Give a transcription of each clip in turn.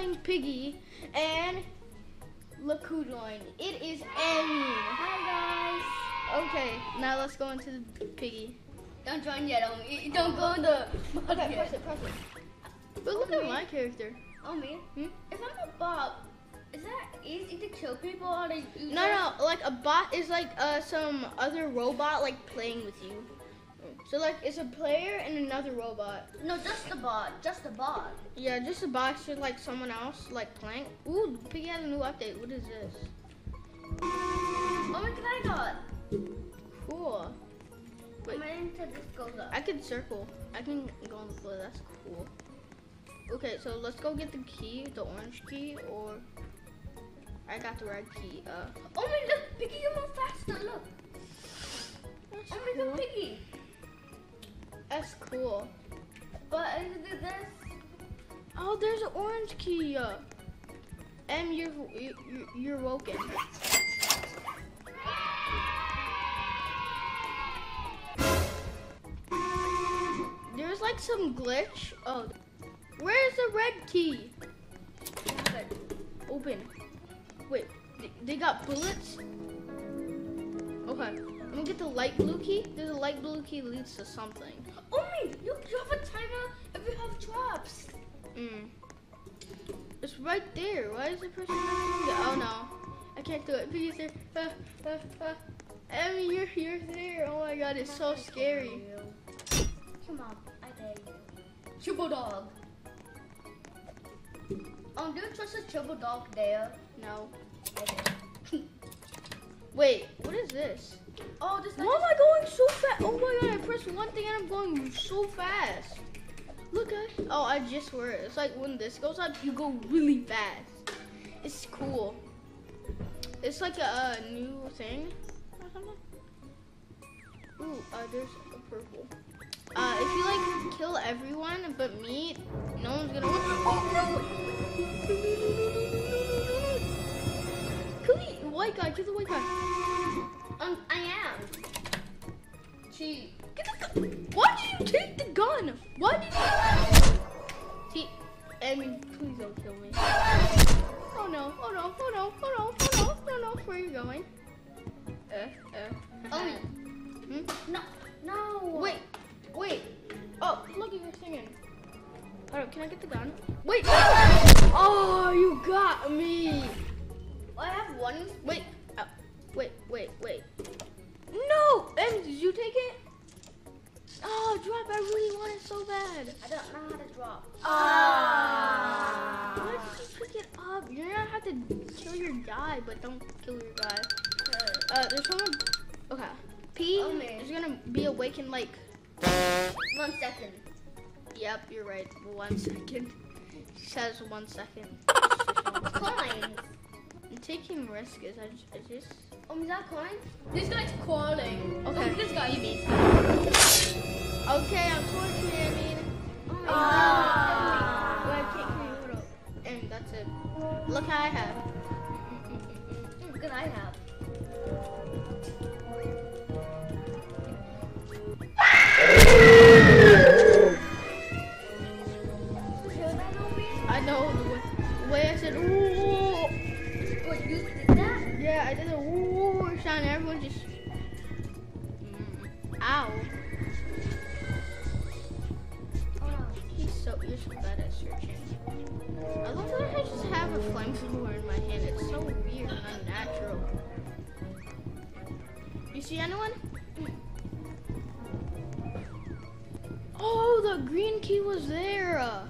Piggy, and look who joined. It is Amy. Hi Okay, now let's go into the Piggy. Don't join yet, Omi. Don't go in the Okay, press it, press it. But look at my character. Omi, Hmm? if I'm a bot, is that easy to kill people or to No, no, like a bot is like uh, some other robot like playing with you. So like it's a player and another robot. No, just the bot. Just the bot. Yeah, just a bot should like someone else like playing. Ooh, Piggy has a new update. What is this? Oh my god, I got. Cool. Wait. My internet just goes up. I can circle. I can go on the floor. That's cool. Okay, so let's go get the key, the orange key, or I got the red key. Uh, Oh my look, Piggy, you move faster. Look. that's Oh my cool. god, Piggy. That's cool. But this. Oh, there's an orange key. M, you're you, you- you're woken. There's like some glitch. Oh, where's the red key? Open. Wait, they got bullets? Okay, I'm gonna get the light blue key. There's a light blue key leads to something. Omi, you, you have a timer if you have traps. Mm. It's right there. Why is the person not doing it? Oh no, I can't do it. Please, there. Uh, uh, uh. Emmy, you're you're there. Oh my god, it's so scary. Come on, I dare you. Triple dog. Um, do you trust a triple dog there? No. Wait, what is this? Oh, this Why am I going so fast? Oh my god, I pressed one thing and I'm going so fast. Look at Oh, I just swear. It's like when this goes up, you go really fast. It's cool. It's like a, uh new thing or something. Ooh, uh, there's a purple. Uh, if you like kill everyone but me, no one's gonna. Kill white guy. Kill the white guy. Um, I am. Get gun. Why did you take the gun? Why did you? See, I mean, please don't kill me. Oh no! Oh no! Oh no! Oh no! Oh no! No no! Where are you going? Uh, uh. Omi. Hmm? No. No. Wait, wait. Oh, look, you're singing. Oh, can I get the gun? Wait. Oh, you got me. One. Wait. Uh, wait. Wait. Wait. No. And did you take it? Oh, drop! I really want it so bad. I don't know how to drop. Ah. Why did you pick it up? You're gonna have to kill your guy, but don't kill your guy. Uh, there's someone. Okay. P Oh, is gonna be awake in like. One second. Yep, you're right. One second. She says one second. Coins. I'm taking risks. I just, I just. Um, is that coins? This guy's crawling. Okay. Oh, this guy, you mean? Okay, I'm torturing. I mean. Oh my Ah. god. Wait, I can't you. Hold up. And that's it. Look how I have. Look what I have. Hear that, Omi? I know the way, the way I said ooh. You did that? Yeah, I did a ooh sound. and Everyone just. Mm, ow. Oh. He's so you're so bad at searching. I love that I just have a flamethrower in my hand. It's so weird and unnatural. You see anyone? Oh, the green key was there.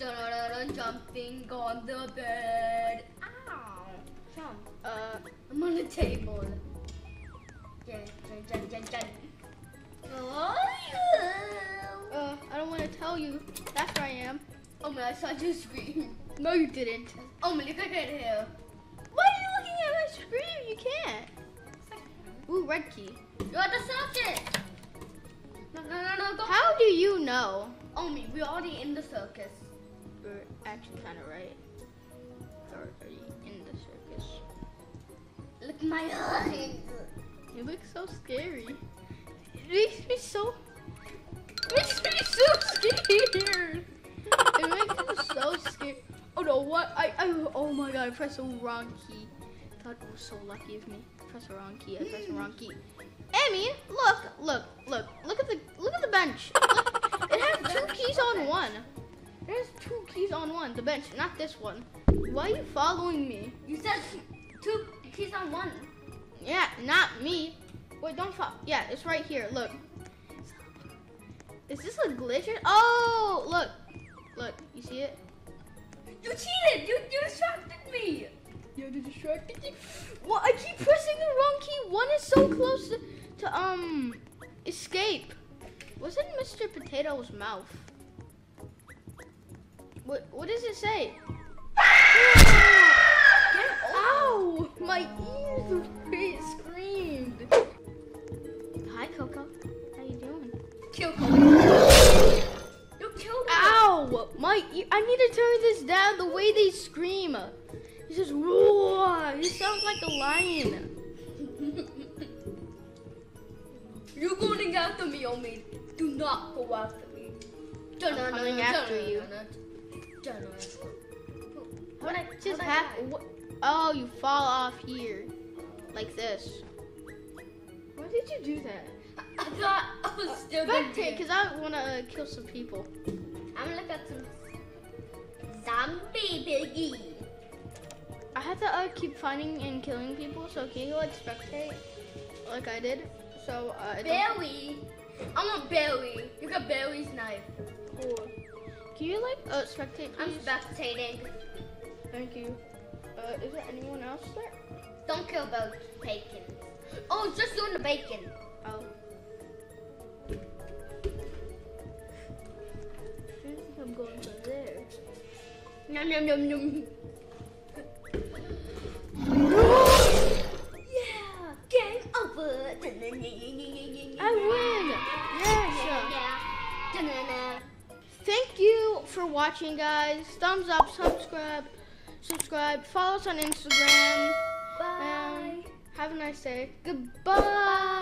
Jumping on the bed. Ow. Jump. Uh, I'm on the table. Jen, Jen, Jen, Jen. Oh, yeah. uh, I don't want to tell you. That's where I am. Oh my, I saw you scream. No, you didn't. Oh my, look at here. Why are you looking at my screen? You can't. Ooh, red key. You're at the circus. No, no, no, no, go. How do you know? Omi, we're already in the circus. You're actually kind of right. You in the circus? Look my eyes. You look so scary. It makes me so. makes me so scared. It makes me so scared. Oh no, what? I, I oh my god, I pressed the wrong key. Thought it was so lucky of me. Press the wrong key. I pressed the wrong key. Emmy, look, look, look, look at the look at the bench. Look, it has two keys on one. Has two keys on one. The bench, not this one. Why are you following me? You said two keys on one. Yeah, not me. Wait, don't fall. Yeah, it's right here. Look. Is this a glitch? Oh, look. Look, you see it? You cheated. You you distracted me. You're distracted. Well, I keep pressing the wrong key. One is so close to, to um escape. Was in Mr. Potato's mouth? What what does it say? Ow! My ears it screamed. Hi Coco. How you doing? Kill Cody. You killed him. Ow! My ear I need to turn this down the way they scream. He says roar. He sounds like a lion. You're going after me, Omi. Do not go after me. I'm coming after you. What I Just happened. Oh, you fall off here, like this. Why did you do that? I thought I was still gonna Spectate, cause I want to uh, kill some people. I'm gonna look at some zombie piggy. I have to uh, keep finding and killing people. So can you like spectate, like I did? So uh, I don't- Barry. I want Barry. You got Barry's knife. Cool. Can you like uh, spectate, I'm spectating. Thank you. Uh, is there anyone else there? Don't kill those bacon. Oh, just doing the bacon. Oh. I think I'm going for there. Yum yum yum yum. yeah, game over. I win! Thank you for watching, guys. Thumbs up, subscribe, subscribe. Follow us on Instagram. Bye. Um, have a nice day. Goodbye.